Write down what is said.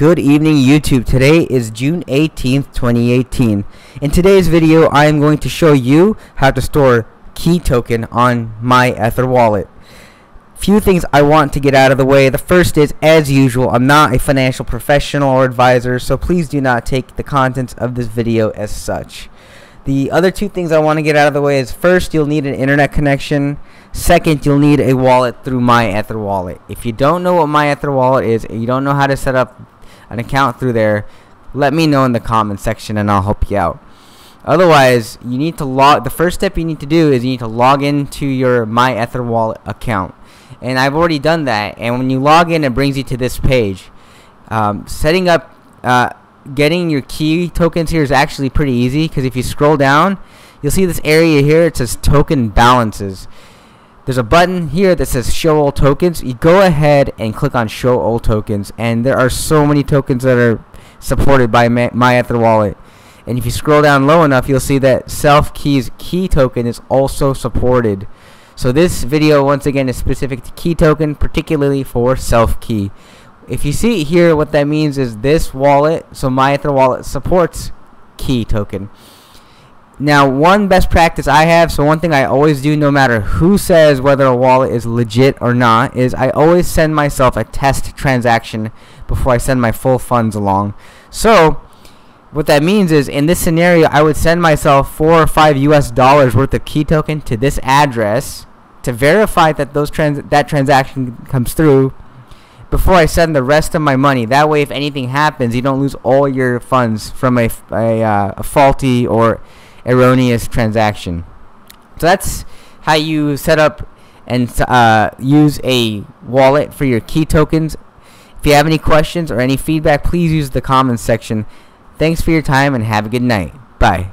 Good evening YouTube. Today is June 18th, 2018. In today's video, I am going to show you how to store key token on my Ether wallet. Few things I want to get out of the way. The first is, as usual, I'm not a financial professional or advisor, so please do not take the contents of this video as such. The other two things I want to get out of the way is first, you'll need an internet connection. Second, you'll need a wallet through My Ether Wallet. If you don't know what My Ether Wallet is, you don't know how to set up an account through there, let me know in the comment section and I'll help you out. Otherwise, you need to log. The first step you need to do is you need to log into your My Ether Wallet account, and I've already done that. And when you log in, it brings you to this page. Um, setting up, uh, getting your key tokens here is actually pretty easy because if you scroll down, you'll see this area here. It says Token Balances there's a button here that says show all tokens. You go ahead and click on show all tokens and there are so many tokens that are supported by my ether wallet. And if you scroll down low enough you'll see that SelfKey's key token is also supported. So this video once again is specific to key token particularly for SelfKey. If you see here what that means is this wallet so my ether wallet supports key token now, one best practice I have, so one thing I always do no matter who says whether a wallet is legit or not, is I always send myself a test transaction before I send my full funds along. So, what that means is in this scenario, I would send myself 4 or 5 US dollars worth of key token to this address to verify that those trans that transaction comes through before I send the rest of my money. That way, if anything happens, you don't lose all your funds from a, a, uh, a faulty or erroneous transaction. So that's how you set up and uh, use a wallet for your key tokens. If you have any questions or any feedback, please use the comments section. Thanks for your time and have a good night. Bye.